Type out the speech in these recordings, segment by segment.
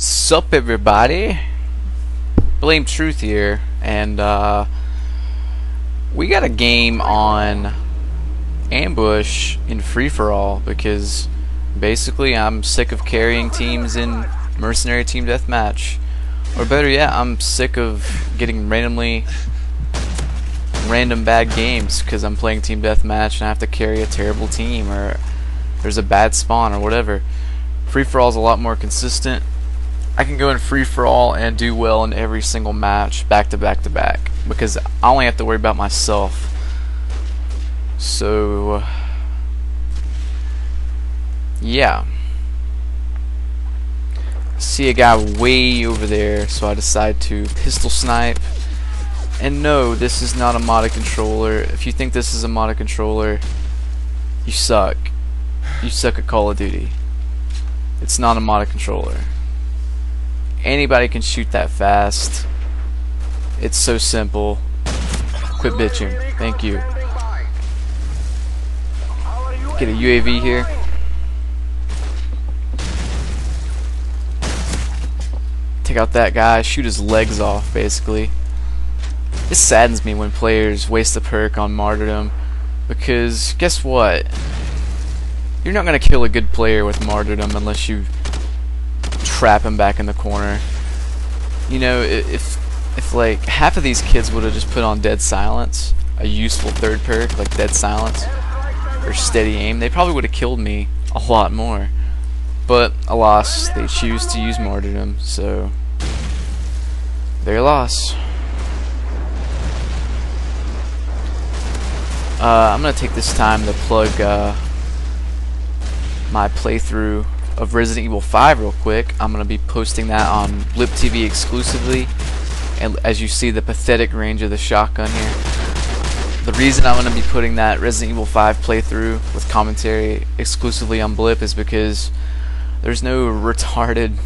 Sup everybody? Blame Truth here and uh, we got a game on ambush in free for all because basically I'm sick of carrying teams in mercenary team deathmatch. Or better yet I'm sick of getting randomly random bad games because I'm playing team deathmatch and I have to carry a terrible team or there's a bad spawn or whatever. Free for all is a lot more consistent I can go in free for all and do well in every single match back to back to back because I only have to worry about myself. So yeah. See a guy way over there, so I decide to pistol snipe. And no, this is not a modded controller. If you think this is a modded controller, you suck. You suck at Call of Duty. It's not a modded controller. Anybody can shoot that fast. It's so simple. Quit bitching. Thank you. Get a UAV here. Take out that guy, shoot his legs off, basically. It saddens me when players waste the perk on martyrdom because guess what? You're not going to kill a good player with martyrdom unless you trap him back in the corner. You know, if if like half of these kids would have just put on dead silence, a useful third perk like dead silence or steady aim, they probably would have killed me a lot more. But alas, they choose to use martyrdom, so their loss. Uh, I'm gonna take this time to plug uh, my playthrough of Resident Evil 5 real quick. I'm going to be posting that on Blip TV exclusively. And as you see the pathetic range of the shotgun here. The reason I'm going to be putting that Resident Evil 5 playthrough with commentary exclusively on Blip is because there's no retarded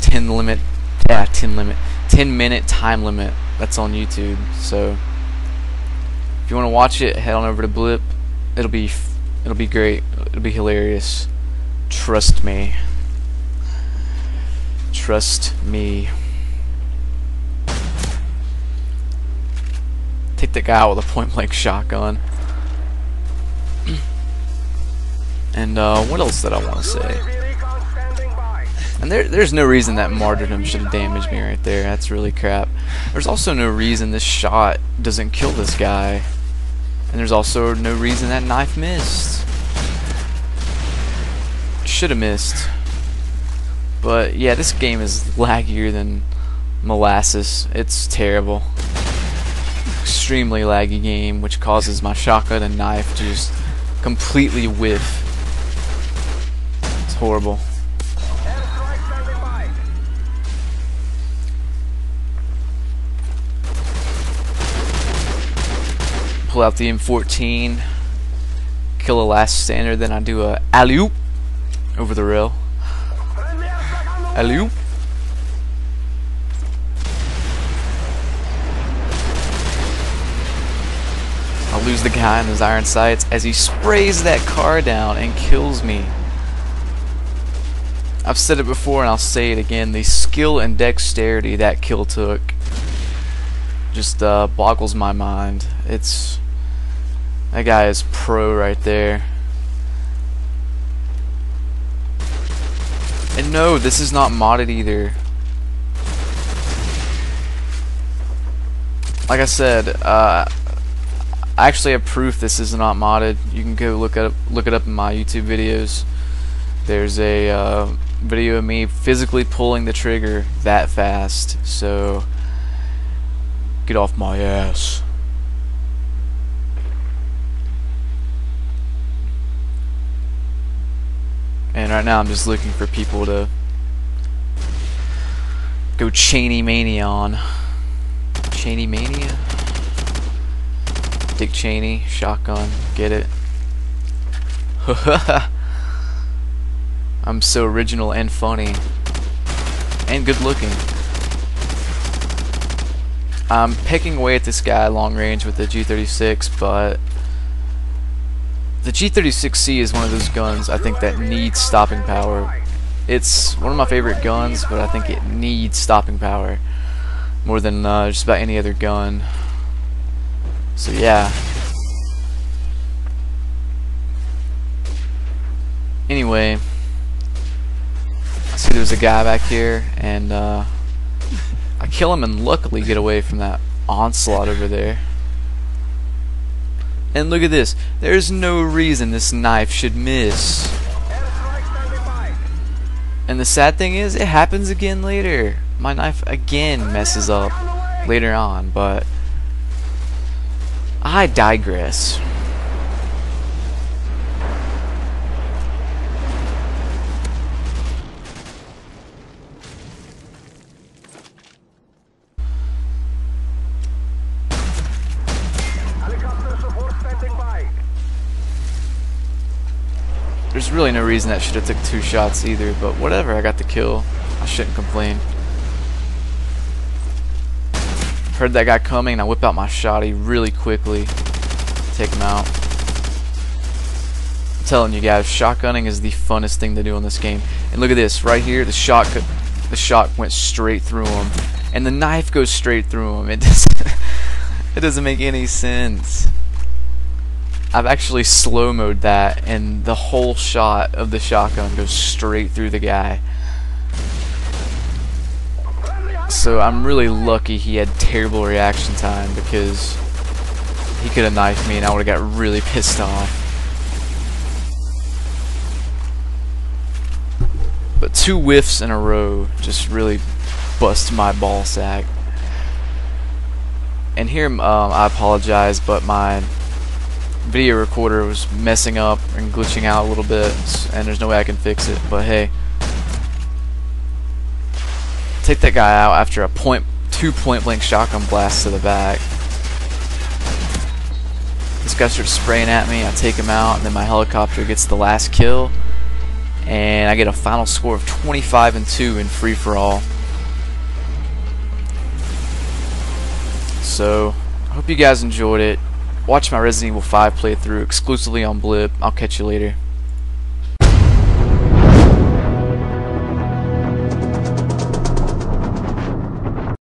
10 limit, yeah, 10 limit, 10 minute time limit that's on YouTube. So if you want to watch it, head on over to Blip. It'll be it'll be great. It'll be hilarious. Trust me. Trust me. Take the guy out with a point blank shotgun. and uh, what else did I want to say? And there, there's no reason that martyrdom should have damaged me right there. That's really crap. There's also no reason this shot doesn't kill this guy. And there's also no reason that knife missed should have missed. But yeah, this game is laggier than molasses. It's terrible. Extremely laggy game, which causes my shotgun and knife to just completely whiff. It's horrible. Pull out the M14, kill a last standard, then I do a alley-oop over the rail. alley I'll lose the guy in his iron sights as he sprays that car down and kills me. I've said it before and I'll say it again. The skill and dexterity that kill took just uh, boggles my mind. It's that guy is pro right there. And no, this is not modded either. Like I said, uh, I actually have proof this is not modded. You can go look up look it up in my YouTube videos. There's a uh, video of me physically pulling the trigger that fast. So get off my ass. Right now I'm just looking for people to go Cheney Mania on. Cheney Mania? Dick Cheney, shotgun, get it? I'm so original and funny. And good looking. I'm picking away at this guy long range with the G36, but the G36C is one of those guns I think that needs stopping power It's one of my favorite guns, but I think it needs stopping power more than uh, just about any other gun. So yeah. Anyway, I see there's a guy back here, and uh, I kill him and luckily get away from that onslaught over there. And look at this. There's no reason this knife should miss. And the sad thing is, it happens again later. My knife again messes up later on, but I digress. There's really no reason that should have took two shots either, but whatever, I got the kill. I shouldn't complain. Heard that guy coming and I whip out my shotty really quickly. Take him out. I'm telling you guys, shotgunning is the funnest thing to do in this game. And look at this, right here, the shot the shot went straight through him. And the knife goes straight through him. It doesn't it doesn't make any sense. I've actually slow-moed that and the whole shot of the shotgun goes straight through the guy. So I'm really lucky he had terrible reaction time because he could have knifed me and I would have got really pissed off. But two whiffs in a row just really bust my ball sack. And here um, I apologize, but my video recorder was messing up and glitching out a little bit and there's no way I can fix it but hey. Take that guy out after a point two point blank shotgun blast to the back. This guy starts spraying at me I take him out and then my helicopter gets the last kill. And I get a final score of 25 and 2 in free-for-all so I hope you guys enjoyed it Watch my Resident Evil 5 playthrough exclusively on Blip. I'll catch you later.